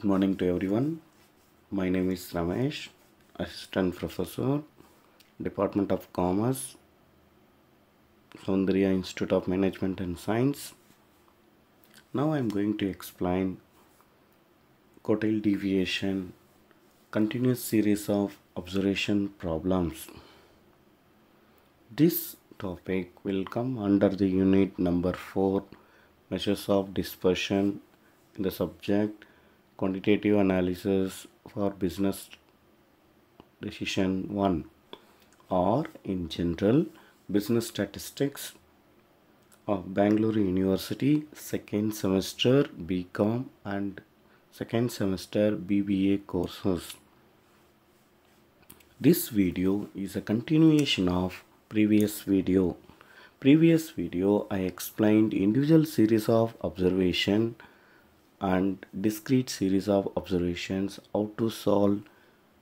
Good morning to everyone. My name is Ramesh, Assistant Professor, Department of Commerce, Soundarya Institute of Management and Science. Now I am going to explain quartile deviation, continuous series of observation problems. This topic will come under the unit number 4 measures of dispersion in the subject quantitative analysis for business decision 1 or in general business statistics of Bangalore University second semester BCom and second semester BBA courses. This video is a continuation of previous video. Previous video I explained individual series of observation and discrete series of observations how to solve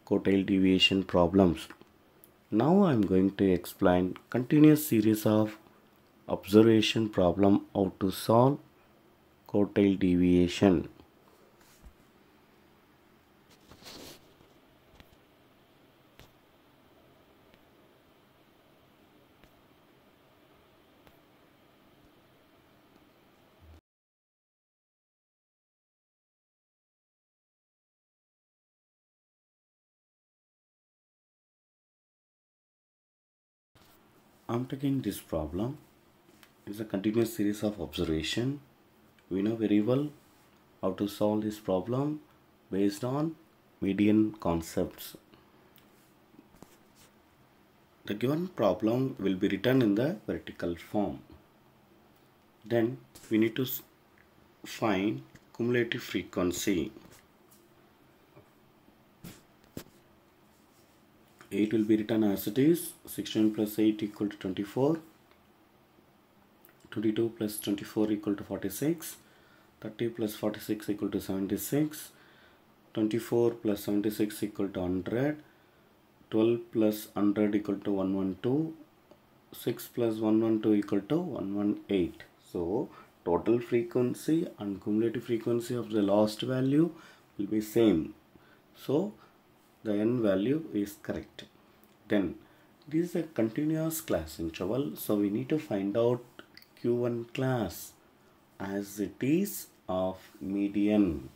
quartile deviation problems. Now I am going to explain continuous series of observation problem how to solve quartile deviation. I'm taking this problem. It's a continuous series of observation. We know very well how to solve this problem based on median concepts. The given problem will be written in the vertical form. Then we need to find cumulative frequency. 8 will be written as it is. 16 plus 8 equal to 24 22 plus 24 equal to 46 30 plus 46 equal to 76 24 plus 76 equal to 100 12 plus 100 equal to 112 6 plus 112 equal to 118 so total frequency and cumulative frequency of the last value will be same. So the n value is correct. Then this is a continuous class interval so we need to find out q1 class as it is of median.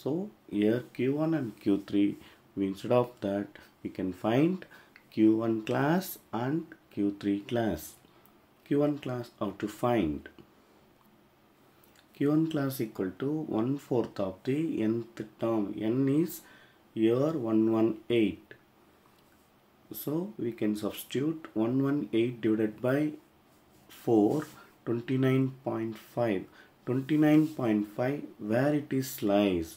So here q1 and q3 we instead of that we can find q1 class and q3 class. Q1 class how to find? Q1 class equal to 1 fourth of the nth term n is here 118 so we can substitute 118 divided by 4 29.5 29.5 where it is lies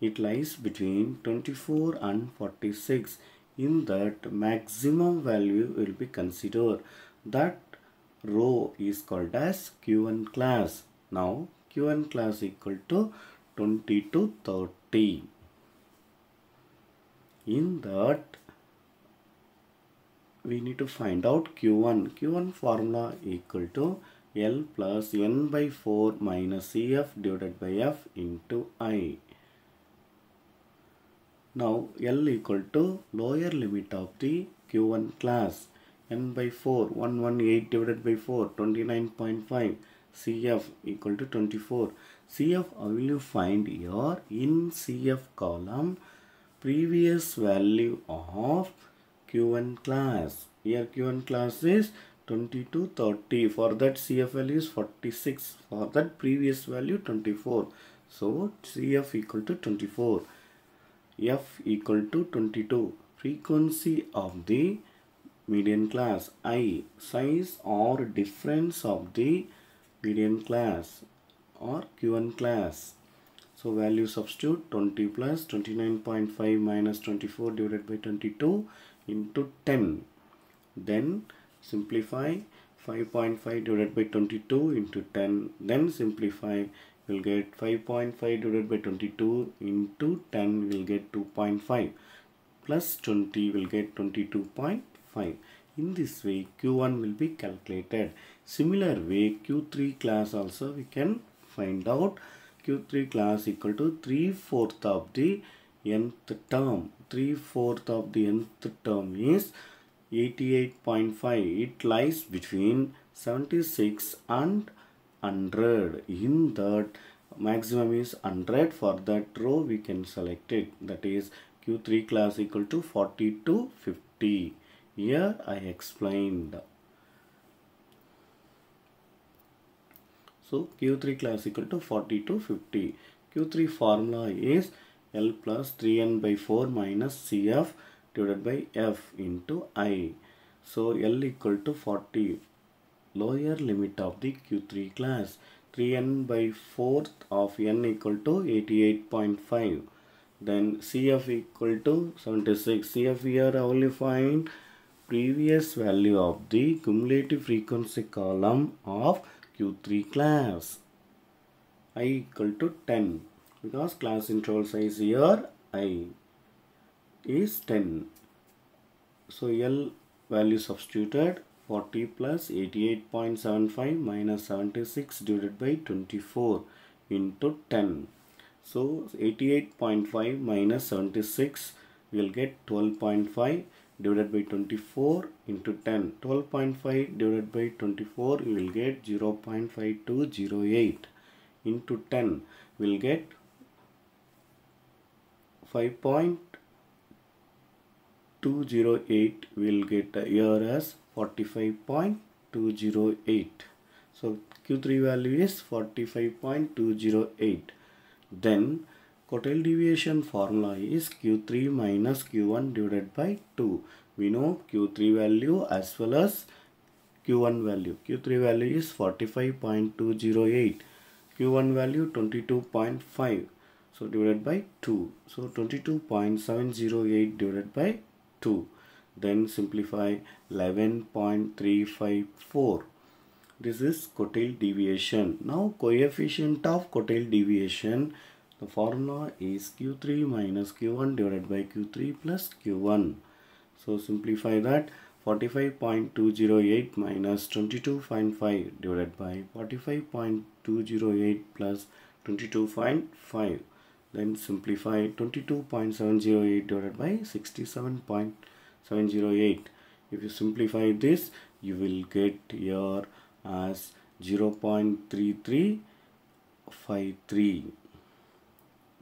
it lies between 24 and 46 in that maximum value will be considered. That row is called as q1 class. Now q1 class equal to 20 to 30 in that we need to find out q1 q1 formula equal to l plus n by 4 minus cf divided by f into i. Now l equal to lower limit of the q1 class. N by 4 118 divided by 4 29.5 cf equal to 24 cf how will you find here in cf column previous value of q1 class. Here q1 class is 20 to 30 for that cfl is 46 for that previous value 24 so cf equal to 24 f equal to 22 frequency of the median class. I size or difference of the median class or q1 class so value substitute 20 plus 29.5 minus 24 divided by 22 into 10. Then simplify 5.5 divided by 22 into 10. Then simplify will get 5.5 divided by 22 into 10 will get 2.5 plus 20 will get 22.5. In this way Q1 will be calculated. Similar way Q3 class also we can find out q3 class equal to 3 fourth of the nth term. 3 fourth of the nth term is 88.5 it lies between 76 and 100 in that maximum is 100 for that row we can select it. That is q3 class equal to 40 to 50 here I explained so q3 class equal to 40 to 50 q3 formula is L plus 3n by 4 minus CF divided by F into I. So L equal to 40 lower limit of the q3 class. 3n by 4th of n equal to 88.5 then CF equal to 76 CF here only find previous value of the cumulative frequency column of q3 class. I equal to 10 because class interval size here i is 10 so L value substituted 40 plus 88.75 minus 76 divided by 24 into 10. So 88.5 minus 76 will get 12.5 divided by 24 into 10. 12.5 divided by 24 you will get 0.5208 into 10 will get 5.208 will get here as 45.208 so q3 value is 45.208 then quartile deviation formula is q3 minus q1 divided by 2 we know q3 value as well as q1 value. Q3 value is 45.208 q1 value 22.5 so divided by 2 so 22.708 divided by 2 then simplify 11.354 this is quartile deviation. Now coefficient of quartile deviation the formula is q3 minus q1 divided by q3 plus q1 so simplify that. 45.208 minus 22.5 divided by 45.208 plus 22.5 then simplify 22.708 divided by 67.708. if you simplify this you will get here as 0.3353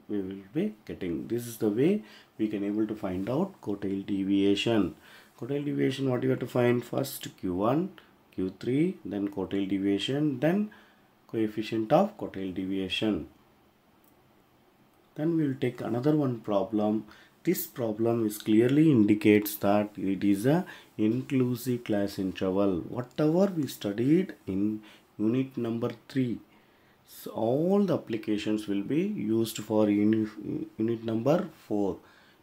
we will be getting. This is the way we can able to find out quartile deviation. quartile deviation what you have to find? First q1 q3 then quartile deviation then coefficient of quartile deviation. Then we will take another one problem. This problem is clearly indicates that it is a inclusive class interval. Whatever we studied in unit number 3, so all the applications will be used for unit, unit number 4.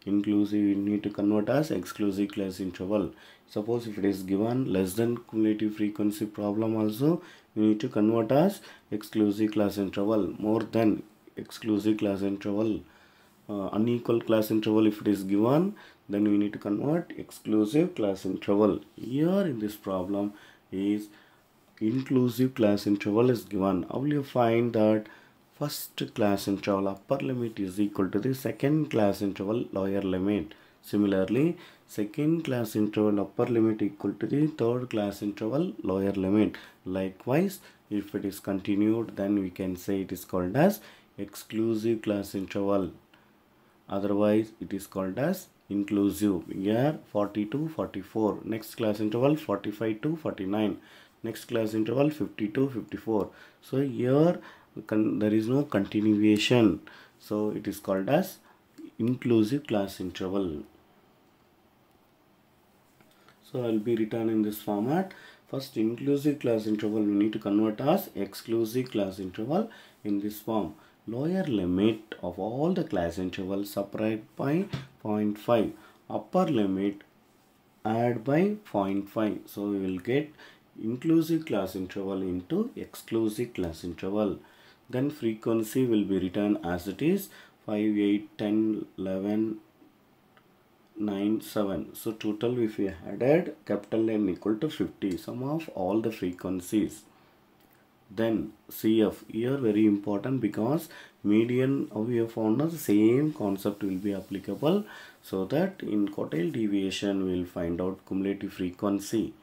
Inclusive you need to convert as exclusive class interval. Suppose if it is given less than cumulative frequency problem also, you need to convert as exclusive class interval more than exclusive class interval uh, unequal class interval if it is given then we need to convert exclusive class interval here in this problem is inclusive class interval is given. How will you find that first class interval upper limit is equal to the second class interval lower limit? Similarly second class interval upper limit equal to the third class interval lower limit. Likewise if it is continued then we can say it is called as exclusive class interval otherwise it is called as inclusive. Here 40 to 44 next class interval 45 to 49 next class interval 50 to 54 so here there is no continuation. So it is called as inclusive class interval. So i'll be written in this format. First inclusive class interval we need to convert as exclusive class interval in this form. Lower limit of all the class intervals separate by 0.5 upper limit add by 0.5 so we will get inclusive class interval into exclusive class interval. Then frequency will be written as it is 5 8 10 11 9 7 so total if we added capital N equal to 50 sum of all the frequencies. Then CF here very important because median we have found the same concept will be applicable so that in quartile deviation we will find out cumulative frequency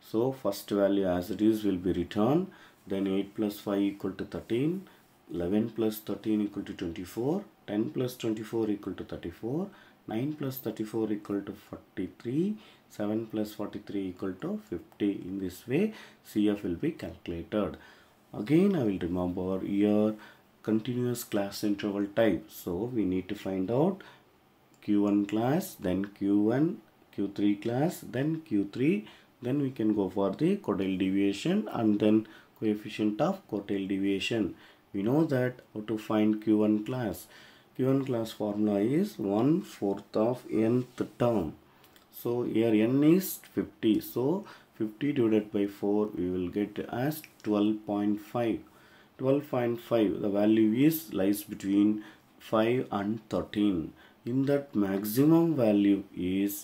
so first value as it is will be returned. Then 8 plus 5 equal to 13 11 plus 13 equal to 24 10 plus 24 equal to 34 9 plus 34 equal to 43 7 plus 43 equal to 50 in this way CF will be calculated. Again I will remember here continuous class interval type. So we need to find out q1 class then q1 q3 class then q3 then we can go for the quartile deviation and then coefficient of quartile deviation. We know that how to find q1 class. Q1 class formula is 1 fourth of nth term so here n is 50 so 50 divided by 4 we will get as 12.5 12.5 the value is lies between 5 and 13 in that maximum value is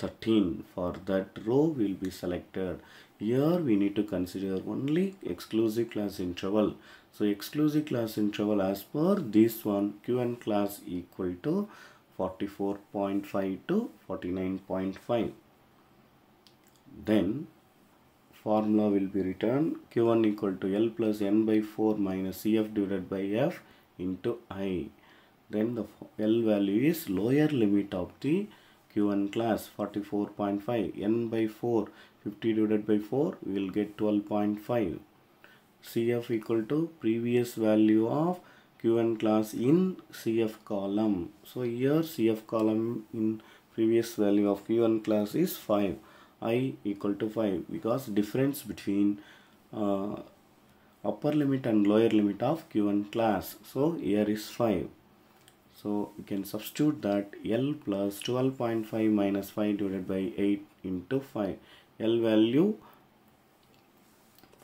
13 for that row will be selected. Here we need to consider only exclusive class interval so exclusive class interval as per this one qn class equal to 44.5 to 49.5 then formula will be written q1 equal to l plus n by 4 minus cf divided by f into i. Then the l value is lower limit of the q1 class 44.5 n by 4 50 divided by 4 we will get 12.5 cf equal to previous value of q1 class in cf column. So here cf column in previous value of q1 class is 5 i equal to 5 because difference between uh, upper limit and lower limit of q1 class. So here is 5 so we can substitute that L plus 12.5 minus 5 divided by 8 into 5. L value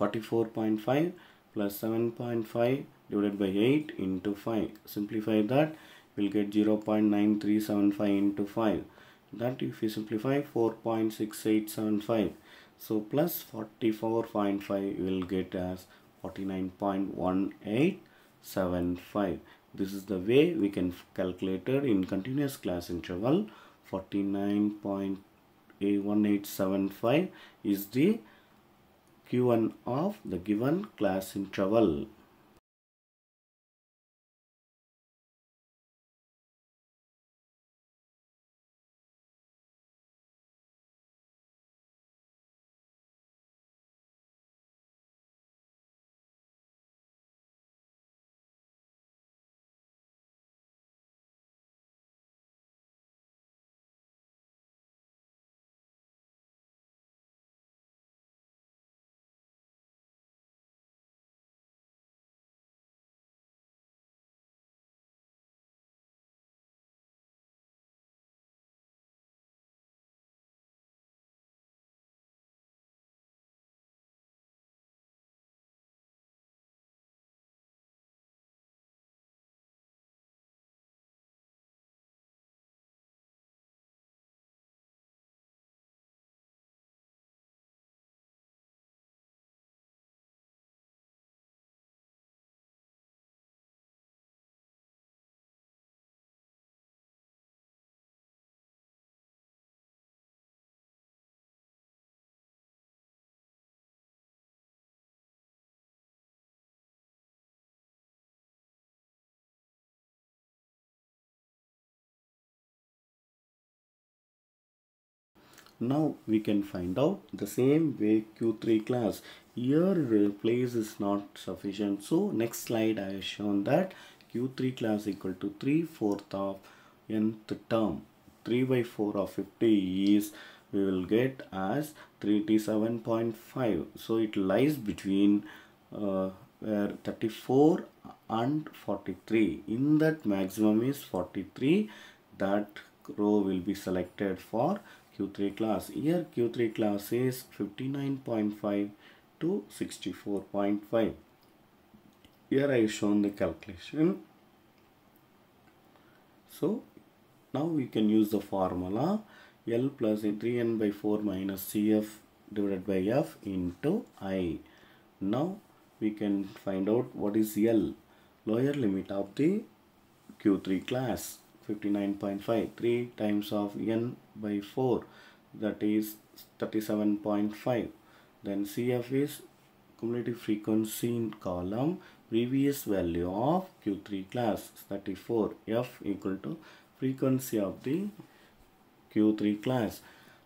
44.5 plus 7.5 divided by 8 into 5. Simplify that we'll get 0.9375 into 5. That if we simplify 4.6875. So plus 44.5 will get as 49.1875 this is the way we can calculate it in continuous class interval 49.1875 is the Q1 of the given class interval. Now we can find out the same way Q3 class. Here place is not sufficient. So next slide I have shown that Q3 class equal to 3 fourth of nth term. 3 by 4 of 50 is we will get as 3t7.5. So it lies between uh, 34 and 43. In that maximum is 43. That row will be selected for Q3 class. Here Q3 class is 59.5 to 64.5. Here I have shown the calculation. So now we can use the formula L plus 3n by 4 minus CF divided by F into I. Now we can find out what is L lower limit of the Q3 class 59.5 3 times of n by 4 that is 37.5 then CF is cumulative frequency in column previous value of Q3 class 34 F equal to frequency of the Q3 class.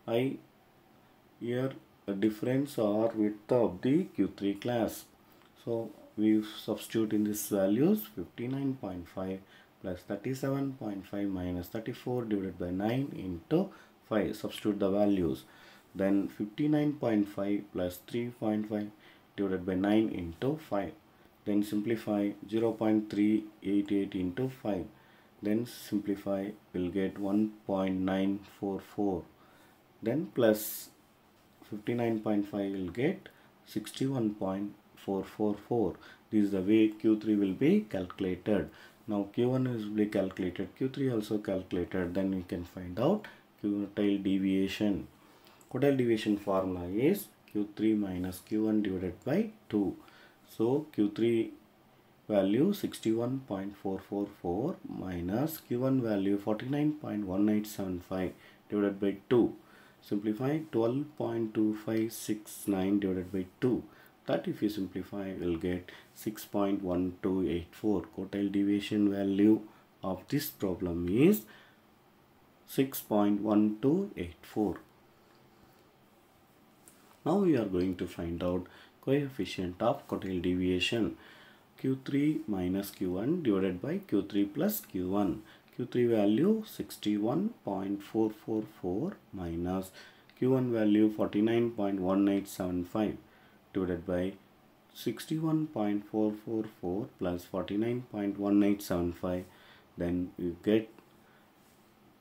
I here difference or width of the Q3 class. So we substitute in these values 59.5 plus 37.5 minus 34 divided by 9 into 5 substitute the values. Then 59.5 plus 3.5 divided by 9 into 5 then simplify 0.388 into 5 then simplify we'll get 1.944 then plus 59.5 will get 61.444 this is the way q3 will be calculated now q1 is be calculated. Q3 also calculated. Then we can find out quartile deviation. Quartile deviation formula is q3 minus q1 divided by 2 so q3 value 61.444 minus q1 value 49.1875 divided by 2 simplify 12.2569 divided by 2 that if you simplify will get 6.1284 quartile deviation value of this problem is 6.1284 now we are going to find out coefficient of quartile deviation. Q3 minus q1 divided by q3 plus q1 q3 value 61.444 minus q1 value 49.1875 divided by 61.444 plus 49.1875 then you get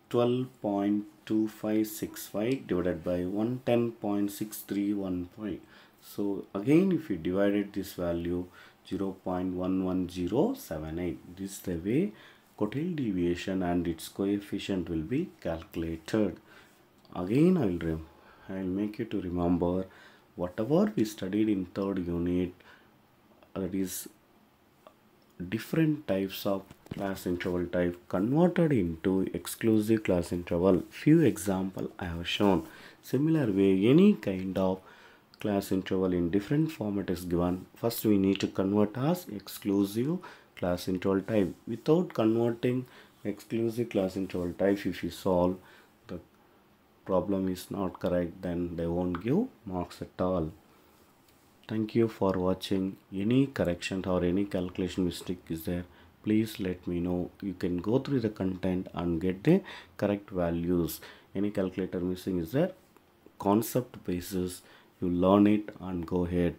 12.2565 divided by 110.631 so again if you divided this value 0.11078 this is the way quartile deviation and its coefficient will be calculated. Again I will I will make you to remember whatever we studied in third unit that is different types of class interval type converted into exclusive class interval. Few example I have shown. Similar way any kind of class interval in different format is given. First we need to convert as exclusive class interval type. Without converting exclusive class interval type if you solve problem is not correct then they won't give marks at all. Thank you for watching. Any correction or any calculation mistake is there please let me know. You can go through the content and get the correct values. Any calculator missing is there? Concept basis you learn it and go ahead.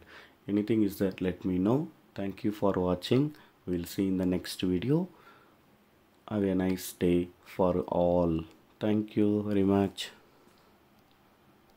Anything is there let me know. Thank you for watching. We'll see in the next video. Have a nice day for all. Thank you very much